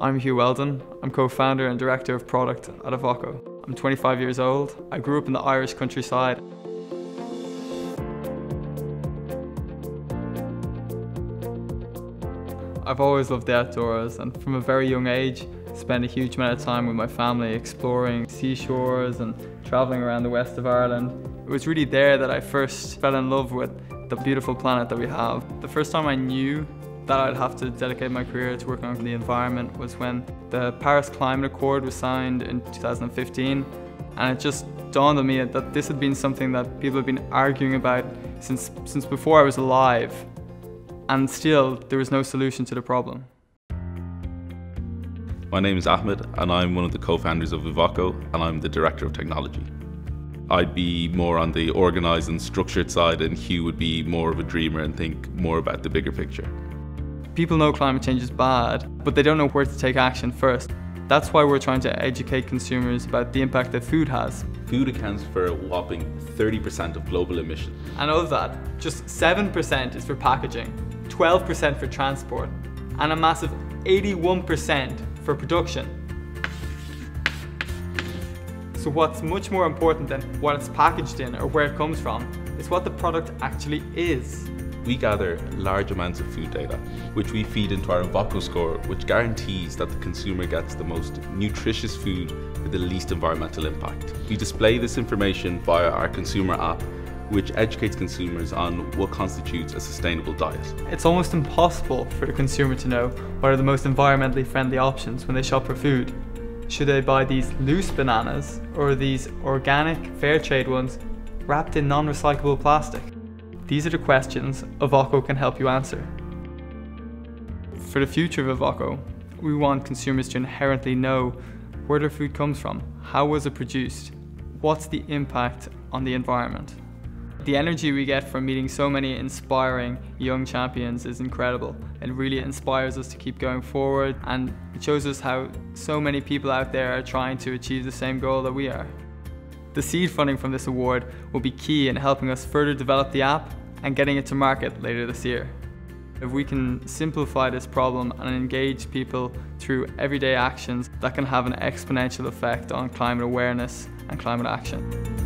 I'm Hugh Weldon. I'm co-founder and director of product at Evocco. I'm 25 years old. I grew up in the Irish countryside. I've always loved the outdoors and from a very young age spent a huge amount of time with my family exploring seashores and travelling around the west of Ireland. It was really there that I first fell in love with the beautiful planet that we have. The first time I knew that I'd have to dedicate my career to working on the environment was when the Paris Climate Accord was signed in 2015 and it just dawned on me that this had been something that people had been arguing about since, since before I was alive and still there was no solution to the problem. My name is Ahmed and I'm one of the co-founders of Evocco and I'm the Director of Technology. I'd be more on the organised and structured side and Hugh would be more of a dreamer and think more about the bigger picture. People know climate change is bad, but they don't know where to take action first. That's why we're trying to educate consumers about the impact that food has. Food accounts for a whopping 30% of global emissions. And of that, just 7% is for packaging, 12% for transport, and a massive 81% for production. So what's much more important than what it's packaged in or where it comes from is what the product actually is. We gather large amounts of food data, which we feed into our Evocco score, which guarantees that the consumer gets the most nutritious food with the least environmental impact. We display this information via our consumer app, which educates consumers on what constitutes a sustainable diet. It's almost impossible for the consumer to know what are the most environmentally friendly options when they shop for food. Should they buy these loose bananas or these organic fair trade ones wrapped in non-recyclable plastic? These are the questions Evocco can help you answer. For the future of Evocco, we want consumers to inherently know where their food comes from, how was it produced, what's the impact on the environment. The energy we get from meeting so many inspiring young champions is incredible. It really inspires us to keep going forward and it shows us how so many people out there are trying to achieve the same goal that we are. The seed funding from this award will be key in helping us further develop the app and getting it to market later this year. If we can simplify this problem and engage people through everyday actions, that can have an exponential effect on climate awareness and climate action.